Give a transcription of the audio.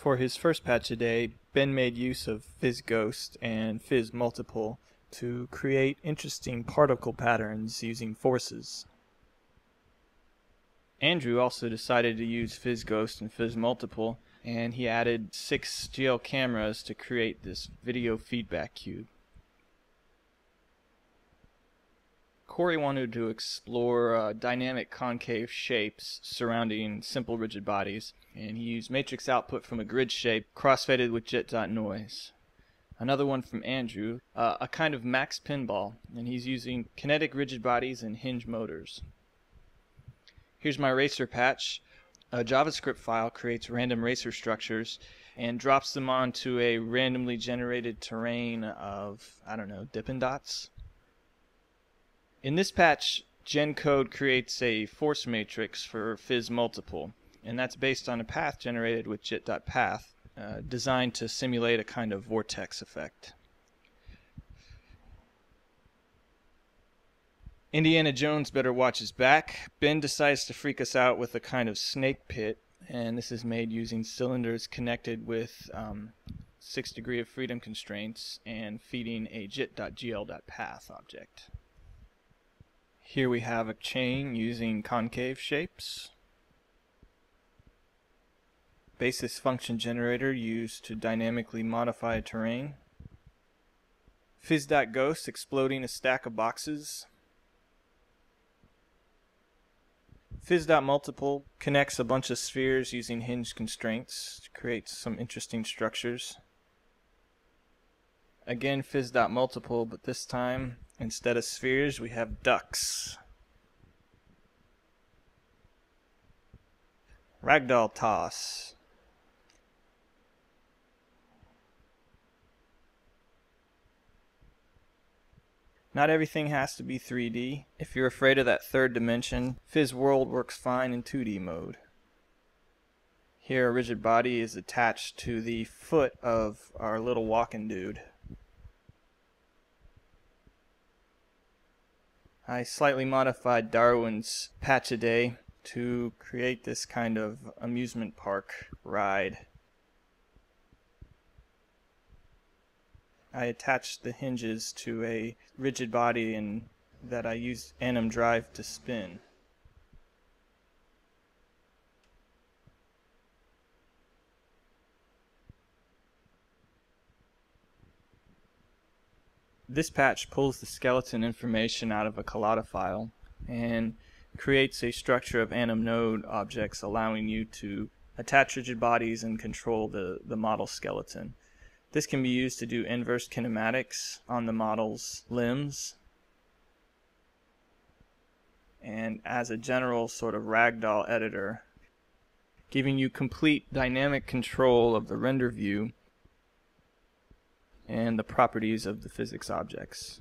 For his first patch a day, Ben made use of PhysGhost and PhysMultiple to create interesting particle patterns using forces. Andrew also decided to use PhysGhost and PhysMultiple, and he added six GL cameras to create this video feedback cube. Corey wanted to explore uh, dynamic concave shapes surrounding simple rigid bodies, and he used matrix output from a grid shape crossfaded with jit.noise. Another one from Andrew, uh, a kind of max pinball, and he's using kinetic rigid bodies and hinge motors. Here's my racer patch. A JavaScript file creates random racer structures and drops them onto a randomly generated terrain of, I don't know, Dippin' Dots. In this patch, GenCode creates a force matrix for PhysMultiple, and that's based on a path generated with jit.path, uh, designed to simulate a kind of vortex effect. Indiana Jones better watch his back. Ben decides to freak us out with a kind of snake pit, and this is made using cylinders connected with um, 6 degree of freedom constraints and feeding a jit.gl.path object. Here we have a chain using concave shapes. Basis function generator used to dynamically modify terrain. Phys.ghost exploding a stack of boxes. Phys.multiple connects a bunch of spheres using hinge constraints to create some interesting structures. Again Phys.multiple, but this time Instead of spheres, we have ducks. Ragdoll toss. Not everything has to be 3D. If you're afraid of that third dimension, PhysWorld works fine in 2D mode. Here a rigid body is attached to the foot of our little walking dude. I slightly modified Darwin's patch a day to create this kind of amusement park ride. I attached the hinges to a rigid body and that I used Anim Drive to spin. This patch pulls the skeleton information out of a Collada file and creates a structure of anim node objects allowing you to attach rigid bodies and control the, the model skeleton. This can be used to do inverse kinematics on the model's limbs and as a general sort of ragdoll editor giving you complete dynamic control of the render view and the properties of the physics objects.